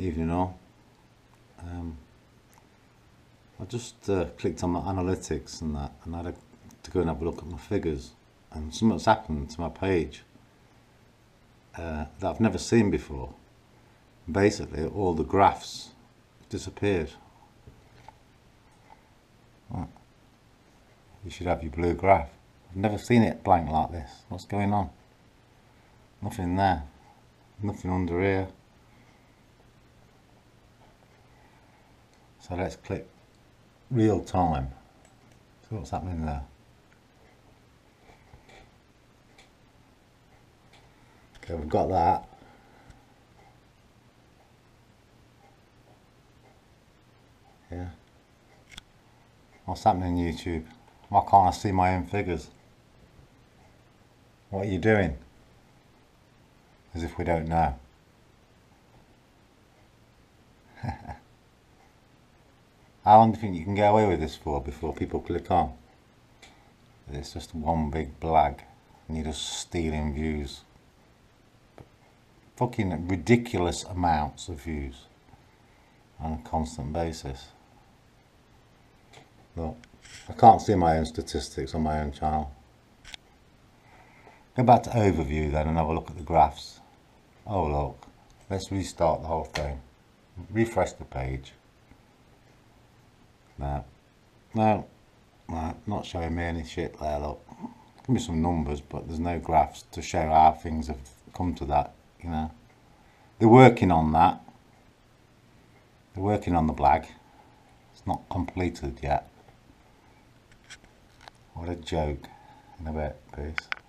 evening all. Um, I just uh, clicked on my analytics and that, and I had to go and have a look at my figures, and something's happened to my page uh, that I've never seen before. Basically, all the graphs disappeared. Right. You should have your blue graph. I've never seen it blank like this. What's going on? Nothing there. Nothing under here. So let's click real time. See what's happening there. Okay, we've got that. Yeah. What's happening YouTube? Why can't I see my own figures? What are you doing? As if we don't know. How long do you think you can get away with this for before people click on? It's just one big blag and you're just stealing views. Fucking ridiculous amounts of views on a constant basis. Look, I can't see my own statistics on my own channel. Go back to overview then and have a look at the graphs. Oh look, let's restart the whole thing. Refresh the page. No, no, no, not showing me any shit there, look. Give me some numbers, but there's no graphs to show how things have come to that, you know. They're working on that. They're working on the blag. It's not completed yet. What a joke. In a bit, peace.